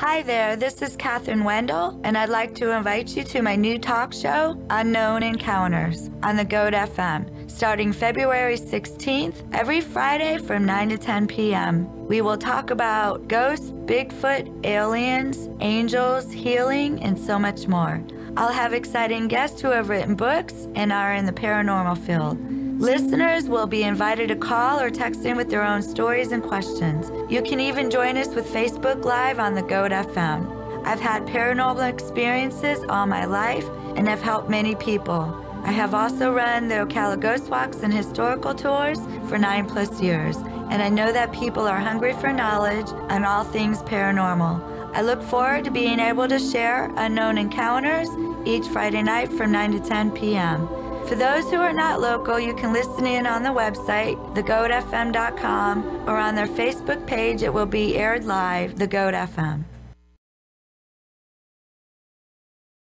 Hi there, this is Catherine Wendell, and I'd like to invite you to my new talk show, Unknown Encounters, on the GOAT FM, starting February 16th, every Friday from 9 to 10 p.m. We will talk about ghosts, Bigfoot, aliens, angels, healing, and so much more. I'll have exciting guests who have written books and are in the paranormal field. Listeners will be invited to call or text in with their own stories and questions. You can even join us with Facebook Live on the GOAT FM. I've had paranormal experiences all my life and have helped many people. I have also run the Ocala Ghost Walks and historical tours for nine plus years, and I know that people are hungry for knowledge on all things paranormal. I look forward to being able to share unknown encounters each Friday night from 9 to 10 p.m. For those who are not local, you can listen in on the website, thegoatfm.com, or on their Facebook page, it will be aired live, The Goat FM.